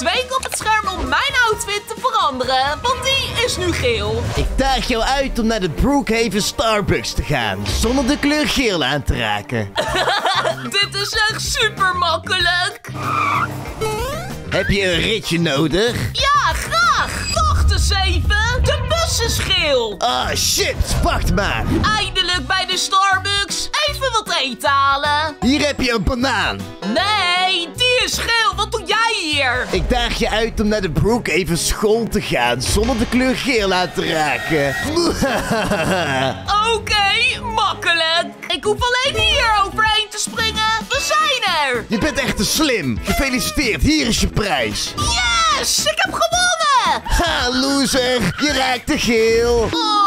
twee keer op het scherm om mijn outfit te veranderen. Want die is nu geel. Ik daag jou uit om naar de Brookhaven Starbucks te gaan, zonder de kleur geel aan te raken. Dit is echt super makkelijk. Heb je een ritje nodig? Ja, graag. Wacht eens even. De bus is geel. Ah, shit, wacht maar. Eindelijk bij de Starbucks. Even wat eten halen. Hier heb je een banaan. Nee, die is geel. Wat doe Ik daag je uit om naar de Brookhaven school te gaan, zonder de kleur geel aan te raken. Oké, makkelijk. Ik hoef alleen hier overheen te springen. We zijn er. Je bent echt te slim. Gefeliciteerd, hier is je prijs. Yes, ik heb gewonnen. Ha, loser, je raakte geel. Oh,